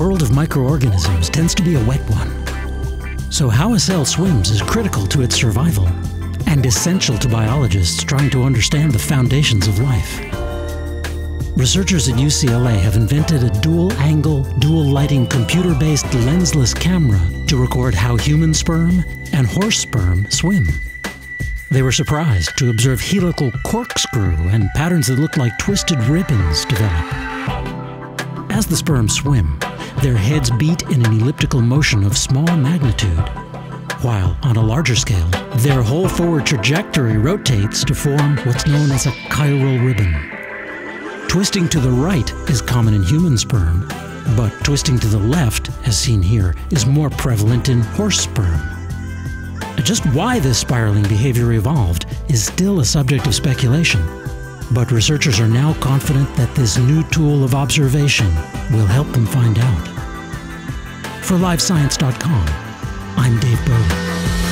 microorganisms tends to be a wet one. So, how a cell swims is critical to its survival and essential to biologists trying to understand the foundations of life. Researchers at UCLA have invented a dual angle, dual lighting computer based lensless camera to record how human sperm and horse sperm swim. They were surprised to observe helical corkscrew and patterns that looked like twisted ribbons develop. As the sperm swim, their heads beat in an elliptical motion of small magnitude, while on a larger scale, their whole forward trajectory rotates to form what's known as a chiral ribbon. Twisting to the right is common in human sperm, but twisting to the left, as seen here, is more prevalent in horse sperm. Just why this spiraling behavior evolved is still a subject of speculation, but researchers are now confident that this new tool of observation will help them find out. For LiveScience.com, I'm Dave Burley.